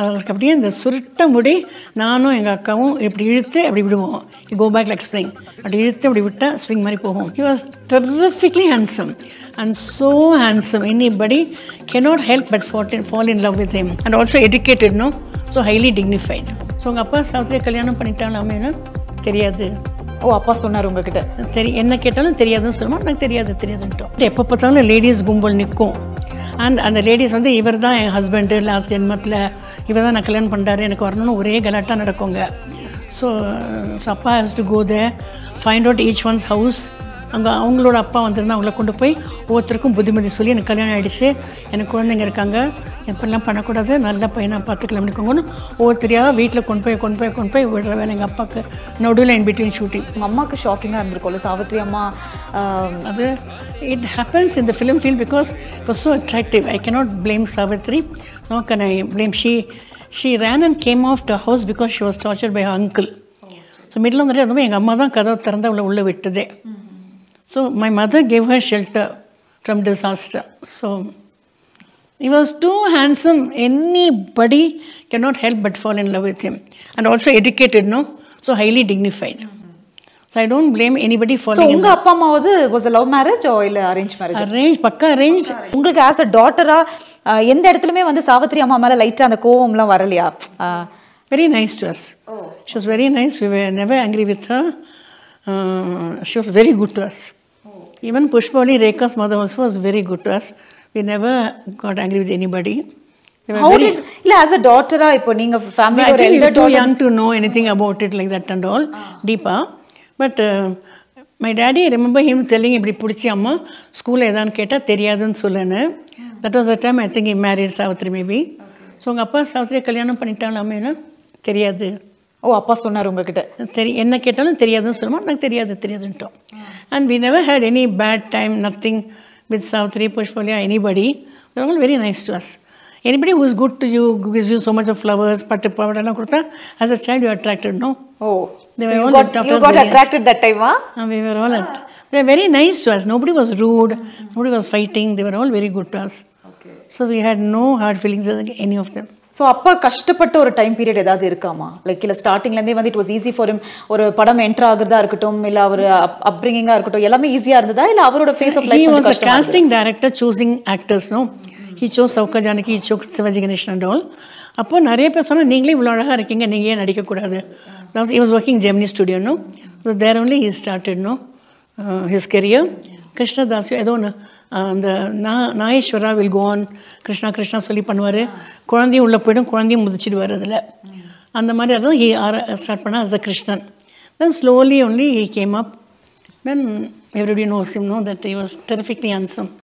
அவருக்கு அப்படியே இந்த சுருட்ட முடி நானும் எங்கள் அக்காவும் இப்படி இழுத்து அப்படி விடுவோம். கோ பேக் லைக் ஸ்ப்ரிங் அப்படி இழுத்து அப்படி விட்டால் ஸ்ப்ரிங் மாதிரி போகும். He was terrifically handsome and so handsome anybody cannot help but ஃபாட் fall in love with him and also educated no so highly dignified so உங்கள் அப்பா சாவித்திரி கல்யாணம் பண்ணிட்டாலாமேனா தெரியாது. ஓ அப்பா சொன்னார் உங்ககிட்ட. தெரி என்ன கேட்டாலும் தெரியாதுன்னு சொல்லுவோம் எனக்கு தெரியாது தெரியாதுன்ட்டோம். எப்போ பார்த்தாலும் லேடிஸ் கும்பல் நிற்கும். அண்ட் அந்த லேடிஸ் வந்து இவர் தான் என் ஹஸ்பண்டு லாஸ்ட் ஜென்மத்தில். இவர் தான் நான் கல்யாணம் பண்ணுறாரு எனக்கு வரணும்னு ஒரே கலாட்டாக நடக்குங்க. ஸோ ஸோ அப்பா has to go they find out each one's house அங்கே அவங்களோட அப்பா வந்திருந்தா அவங்கள கொண்டு போய் ஒவ்வொருத்தருக்கும் புத்திமதி சொல்லி எனக்கு கல்யாணம் ஆகிடுச்சு எனக்கு குழந்தைங்க இருக்காங்க. எப்படிலாம் பண்ணக்கூடாது நல்ல பையனாக பார்த்துக்கலாம் இருக்கோங்கன்னு ஒவ்வொருத்தரையாக வீட்டில் கொண்டு போய் கொண்டு போய் கொண்டு போய் விடுற வேலை எங்கள் அப்பாவுக்கு நடுவில் இன் பிட்வீன் ஷூட்டிங் உங்க அம்மாவுக்கு ஷாக்கிங்காக இருந்திருக்கும்ல சாவித்ரி அம்மா அது it happens in the film field because it was so attractive. I cannot blame Savitri, nor can I blame she. She ran and came off to a house because she was tortured by her uncle. So middle வந்துட்டு அதுவும் எங்கள் அம்மா தான் கதவை திறந்து அவளை உள்ளே விட்டதே so my mother gave her shelter from disaster so he was too handsome anybody cannot help but fall in love with him and also educated no so highly dignified So i don't blame anybody so falling in உங்க அப்பா அம்மாவது was love marriage or இல்ல arrange marriage arrange பக்கா arrange உங்களுக்கு as a டாட்டரா எந்த இடத்துலயுமே வந்து சாவித்ரி அம்மா மேல லைட்டா அந்த கோவம்லாம் வரலையா ah, very nice to us she was very nice we were never angry with her uh, she was very good to us even pushpali rekha's mother also was very good to us we never got angry with anybody we were how very did இல்ல as a டாட்டரா இப்போ நீங்க family ஒரு elder too young to know anything about it like that and my daddy, I remember him telling இப்படி பிடிச்சி அம்மா ஸ்கூலில் ஏதான்னு கேட்டால் தெரியாதுன்னு சொல்லுன்னு that was the time I think married Savithri maybe so உங்கள் அப்பா சாவித்ரியை கல்யாணம் பண்ணிட்டாலாமேனா தெரியாது. ஓ அப்பா சொன்னார் உங்ககிட்ட. தெரி என்ன கேட்டாலும் தெரியாதுன்னு சொல்லுவோம் எனக்கு தெரியாது தெரியாதுன்ட்டோம். And we never had any bad time nothing with Savithri புஷ்பலியா anybody very nice to us anybody who is good to you gives you so much of flowers பட்டு பாவடெல்லாம் கொடுத்தா as a child you are attracted no oh ah to us nobody was rude nobody was fighting they were all very good to us so we had no hard feelings with any of them so அப்பா கஷ்டப்பட்ட ஒரு time period ஏதாவது இருக்காமா like இல்லை ஸ்டார்டிங்லேருந்தே வந்து it was easy for ஒரு படம் enter ஆகுறதா இருக்கட்டும் இல்லை அவர் அப்ரிங்கிங்காக இருக்கட்டும் எல்லாமே ஈஸியாக இருந்ததா இல்லை அவரோட phase of life was a casting director choosing he chose Sowcar Janaki he chose Sivaji Ganesan and all அப்போ நிறைய பேர் சொன்னால் நீங்களே இவ்வளோ அழகாக இருக்கீங்க நீங்கள் ஏன் நடிக்கக்கூடாது தட்ஸ் இ ஒர்க்கிங் ஜெமினி ஸ்டுடியோன்னு ஸோ தேர் ஒன்லி ஹீ ஸ்டார்டட்னு ஹிஸ் கெரியர் கிருஷ்ணதாஸ் ஏதோ ஒன்று அந்த நா நாகேஸ்வரா வில் கோன் கிருஷ்ணா கிருஷ்ணா சொல்லி பண்ணுவார் குழந்தையும் உள்ளே போய்டும் குழந்தையும் முதிச்சிடுவார் அதில் அந்த மாதிரி அதான் ஹி ஆர ஸ்டார்ட் பண்ணால் as the Krishnan then slowly only he came up then everybody no sim no that he was terrifically handsome